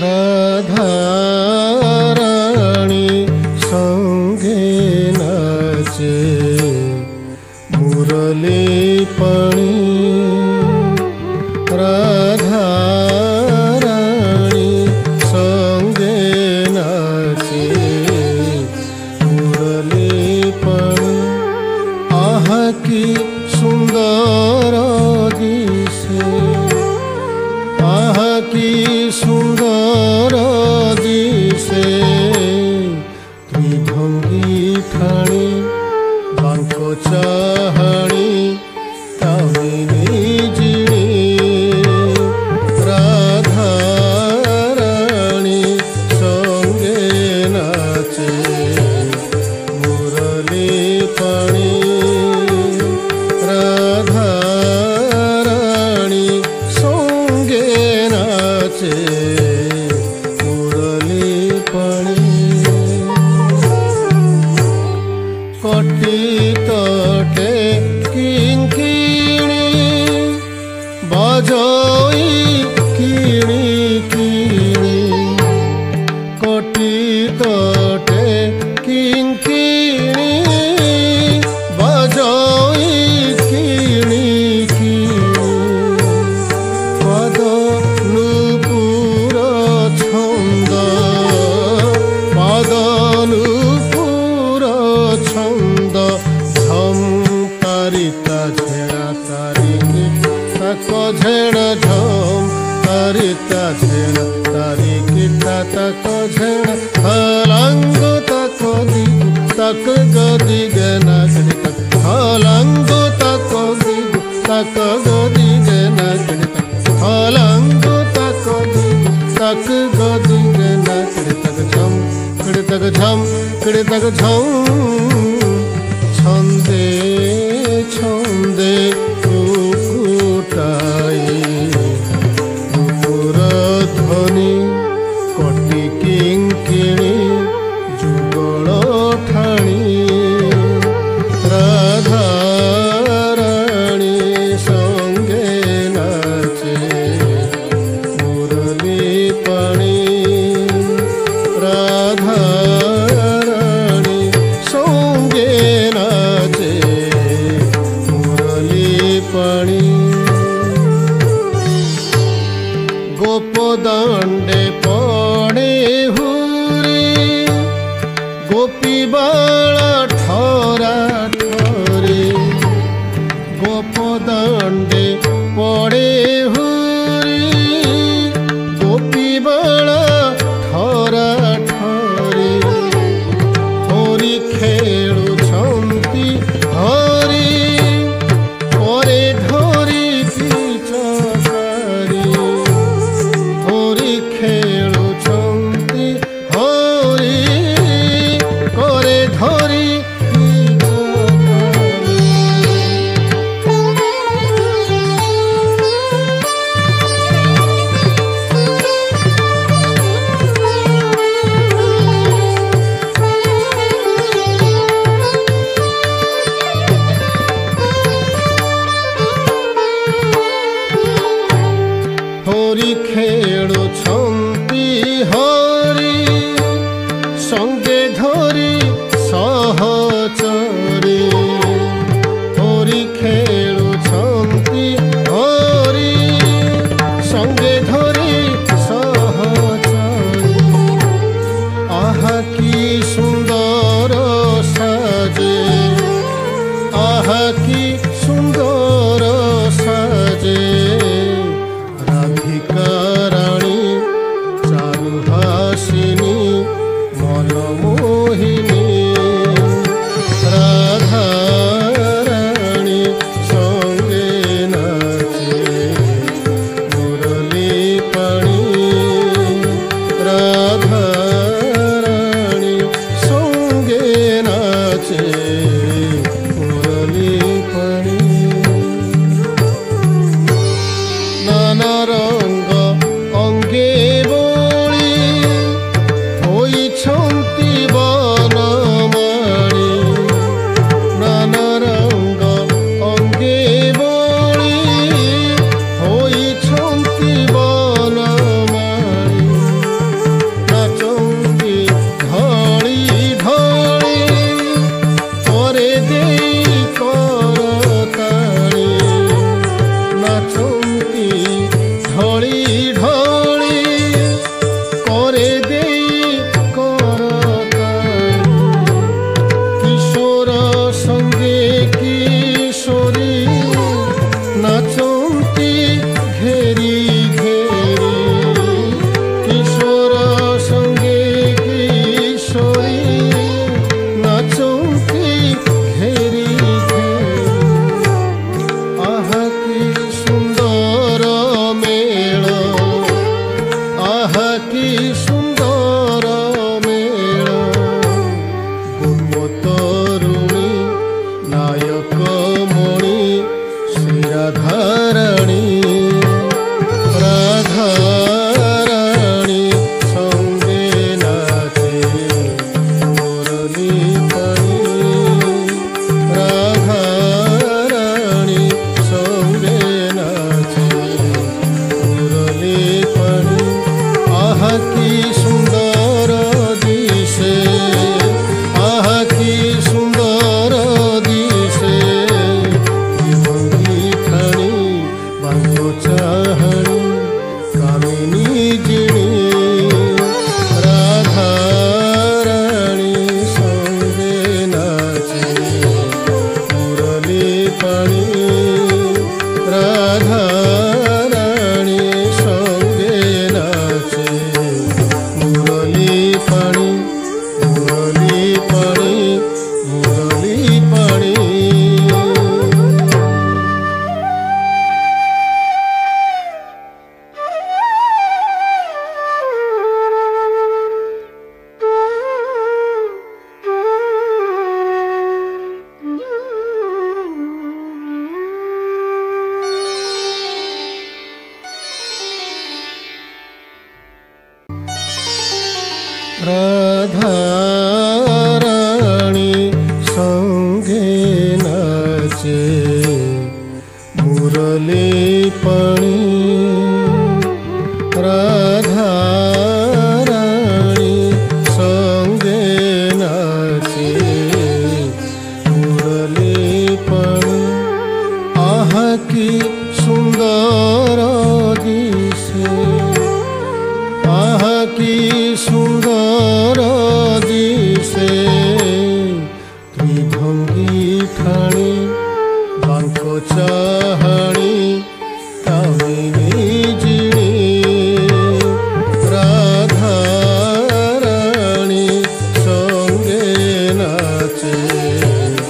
श्रद्धा তটে কিঙ্কিণী বাজই কিণি কিণি পদ নুপুর ছন্দ পদ নুপুর ছন্দ তারিতা ঝেড়া তারিকে তাক ঝেড়া ঝম তারিতা ঝেড়া তারিকে তাক ਹਾਲੰਗੋ ਤਕੋ ਦੀ ਤਕ। ਗੋਦੀ ਦੀ ਤਕ। ਗੋਦੀ ਗਨਾ ਕੜਿਤ ਹਾਲੰਗੋ ਤਕੋ। ਤਕ ਗੋਦੀ ਗਨਾ ਕੜਿਤ ਝਮ ਕੜਿਤ ਝਮ ਛੰਦੇ পাণি গোপদণ্ডে পড়ে হুরে গোপী বালা ঠরা ঠরে গোপদণ্ডে णि अवीजिराधारणी सौरे न चरली